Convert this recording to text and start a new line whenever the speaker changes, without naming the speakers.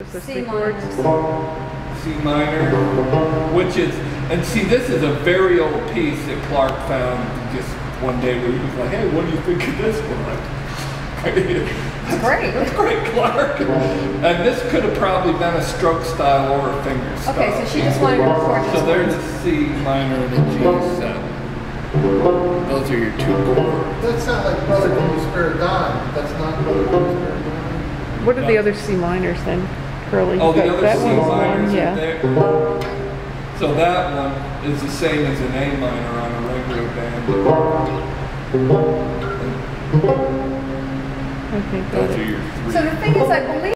The
C minor.
C minor, which is, and see, this is a very old piece that Clark found just one day where he was like, hey, what do you think of this one?
It's great.
That's great, Clark. And this could have probably been a stroke style or a finger style.
Okay, so she just wanted to record this
So there's
one.
a C minor and a G7. Those are your two chords.
That's not like Brother Can You Spare a That's not Brother Can You Spare a Dime.
What are the other C minors then? Curly.
Oh, the
That-
other
that
C
one's one,
minors
yeah.
there. So that one is the same as an A minor on a regular band.
Okay, got
Those are
it.
your three.
So the thing is, I believe